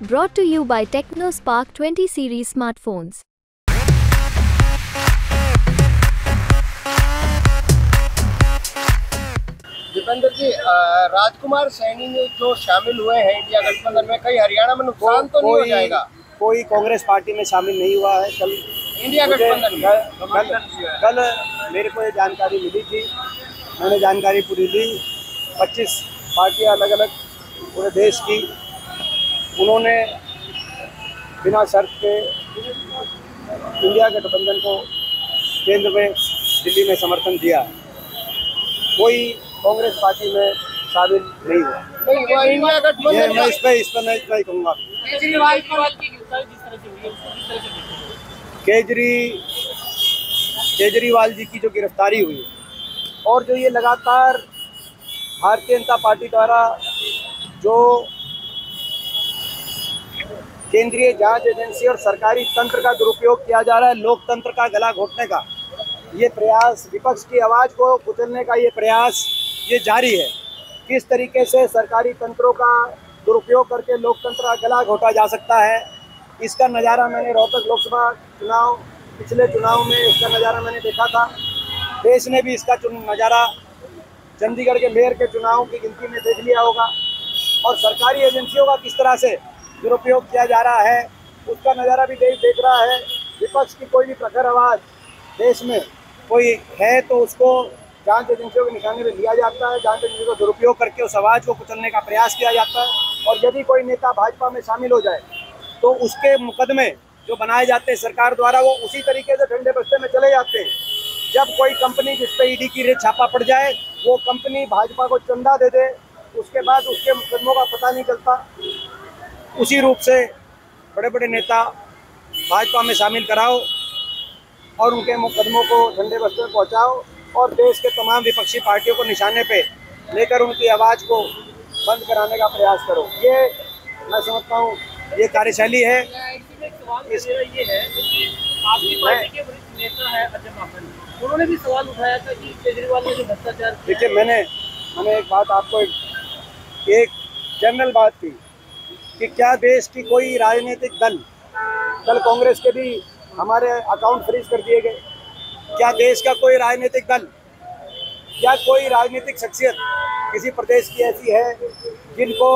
Brought to you by TechnoSpark 20 series smartphones. Dipendra जी राजकुमार सैनी ने जो शामिल हुए हैं इंडिया गठबंधन में कहीं हरियाणा में नुकसान तो नहीं हो कोई जाएगा? कोई कांग्रेस पार्टी में शामिल नहीं हुआ है। कल इंडिया गठबंधन कल, कल, कल मेरे को ये जानकारी मिली थी। मैंने जानकारी पूरी ली। 25 पार्टियाँ अलग अलग पूरे देश की उन्होंने बिना शर्त के इंडिया गठबंधन को केंद्र में दिल्ली में समर्थन दिया। कोई कांग्रेस पार्टी में शामिल नहीं हुआ। ये मैं में इस पर इस पर कहूँगा। से हुई है हैं? केजरी केजरीवाल जी की जो गिरफ्तारी हुई है और जो ये लगातार भारतीय जनता पार्टी द्वारा जो केंद्रीय जाँच एजेंसी और सरकारी तंत्र का दुरुपयोग किया जा रहा है लोकतंत्र का गला घोटने का। ये प्रयास विपक्ष की आवाज़ को कुचलने का ये प्रयास, ये जारी है। किस तरीके से सरकारी तंत्रों का दुरुपयोग करके लोकतंत्र का गला घोटा जा सकता है, इसका नज़ारा मैंने रोहतक लोकसभा चुनाव, पिछले चुनाव में इसका नज़ारा मैंने देखा था। देश ने भी इसका नज़ारा चंडीगढ़ के मेयर के चुनाव की गिनती में देख लिया होगा। और सरकारी एजेंसियों का किस तरह से दुरुपयोग किया जा रहा है, उसका नज़ारा भी देश देख रहा है। विपक्ष की कोई भी प्रखर आवाज़ देश में कोई है तो उसको जाँच एजेंसियों के निशाने में लिया जाता है। जाँच एजेंसियों का दुरुपयोग करके उस आवाज़ को कुचलने का प्रयास किया जाता है और यदि कोई नेता भाजपा में शामिल हो जाए तो उसके मुकदमे जो बनाए जाते हैं सरकार द्वारा, वो उसी तरीके से ठंडे बस्ते में चले जाते हैं। जब कोई कंपनी जिस पे ईडी की रेट छापा पड़ जाए, वो कंपनी भाजपा को चंदा दे दे, उसके बाद उसके मुकदमों का पता नहीं चलता। उसी रूप से बड़े बड़े नेता भाजपा में शामिल कराओ और उनके मुकदमों को ठंडे बस्ते में पहुंचाओ और देश के तमाम विपक्षी पार्टियों को निशाने पे लेकर उनकी आवाज़ को बंद कराने का प्रयास करो। ये मैं समझता हूँ ये कार्यशैली है। इसी में एक सवाल मेरा ये है आपकी पार्टी के वरिष्ठ नेता है अजय माकन उन्होंने भी सवाल उठाया था कि केजरीवाल ने जो भ्रष्टाचार देखिए मैंने मैंने एक बात आपको एक, एक जनरल बात की। कि क्या देश की कोई राजनीतिक दल कल कांग्रेस के भी हमारे अकाउंट फ्रीज कर दिए गए। क्या देश का कोई राजनीतिक दल क्या कोई राजनीतिक शख्सियत किसी प्रदेश की ऐसी है जिनको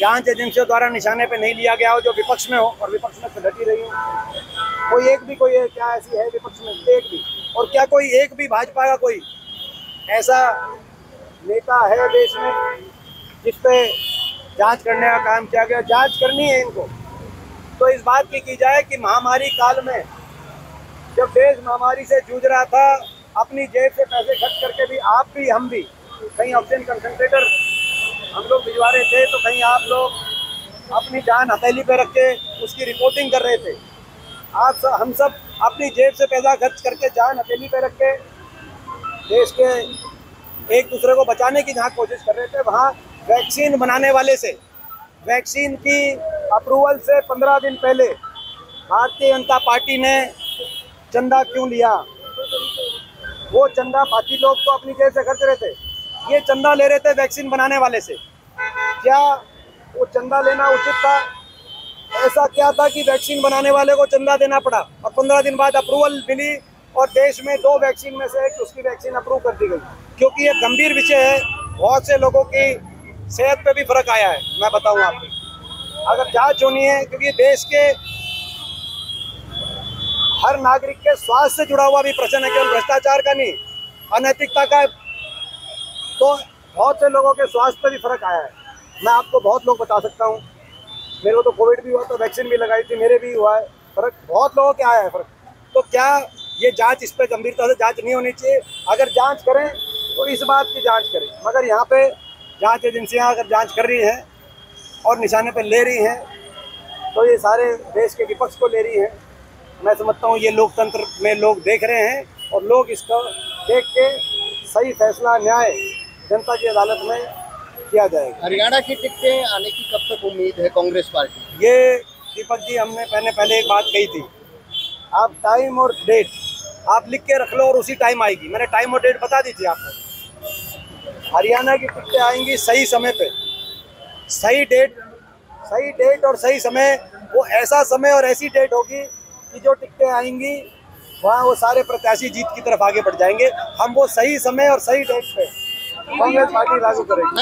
जाँच एजेंसियों द्वारा निशाने पे नहीं लिया गया हो, जो विपक्ष में हो और विपक्ष में डटी रही हो? कोई एक भी कोई है क्या ऐसी है विपक्ष में? एक भी। और क्या कोई एक भी भाजपा का कोई ऐसा नेता है देश में जिस पे जाँच करने का काम किया गया, जाँच करनी है इनको। तो इस बात की की जाए कि महामारी काल में जब देश महामारी से जूझ रहा था, अपनी जेब से पैसे खर्च करके भी आप भी, हम भी, कहीं ऑक्सीजन कंसनट्रेटर हम लोग भिजवा रहे थे तो कहीं आप लोग अपनी जान हथेली पे रख के उसकी रिपोर्टिंग कर रहे थे। आप सब, हम सब अपनी जेब से पैसा खर्च करके जान हथेली पे रख के देश के एक दूसरे को बचाने की जहाँ कोशिश कर रहे थे, वहाँ वैक्सीन बनाने वाले से, वैक्सीन की अप्रूवल से पंद्रह दिन पहले भारतीय जनता पार्टी ने चंदा क्यों लिया? वो चंदा बाकी लोग तो अपनी जेब से खर्च रहे थे ये चंदा ले रहे थे वैक्सीन बनाने वाले से। क्या वो चंदा लेना उचित था? ऐसा क्या था कि वैक्सीन बनाने वाले को चंदा देना पड़ा? और पंद्रह दिन बाद अप्रूवल मिली और देश में दो वैक्सीन में से एक, उसकी वैक्सीन अप्रूव कर दी गई। क्योंकि ये गंभीर विषय है, बहुत से लोगों की सेहत पे भी फ़र्क आया है, मैं बताऊँ आपको। अगर जाँच होनी है, क्योंकि देश के हर नागरिक के स्वास्थ्य से जुड़ा हुआ भी प्रश्न है, केवल भ्रष्टाचार का नहीं, अनैतिकता का तो बहुत से लोगों के स्वास्थ्य पे भी फ़र्क आया है। मैं आपको बहुत लोग बता सकता हूँ, मेरे को तो कोविड भी हुआ तो वैक्सीन भी लगाई थी, मेरे भी हुआ है, फ़र्क बहुत लोगों के आया है फ़र्क। तो क्या ये जाँच इस पर गंभीरता से जाँच नहीं होनी चाहिए? अगर जाँच करें तो इस बात की जाँच करें, मगर यहाँ पे जाँच एजेंसियाँ अगर जाँच कर रही हैं और निशाने पर ले रही हैं तो ये सारे देश के विपक्ष को ले रही हैं। मैं समझता हूँ ये लोकतंत्र में लोग देख रहे हैं और लोग इसको देख के सही फैसला न्याय जनता की अदालत में किया जाएगा। हरियाणा की टिकटें आने की कब तक उम्मीद है कांग्रेस पार्टी? ये दीपक जी हमने पहले पहले एक बात कही थी। आप टाइम और डेट आप लिख के रख लो और उसी टाइम आएगी। मैंने टाइम और डेट बता दी थी आपको। हरियाणा की टिकटें आएँगी सही समय पे। सही डेट सही डेट और सही समय, वो ऐसा समय और ऐसी डेट होगी कि जो टिकटें आएँगी, वहाँ वो सारे प्रत्याशी जीत की तरफ़ आगे बढ़ जाएँगे। हम वो सही समय और सही डेट पे कांग्रेस पार्टी लागू करेगी।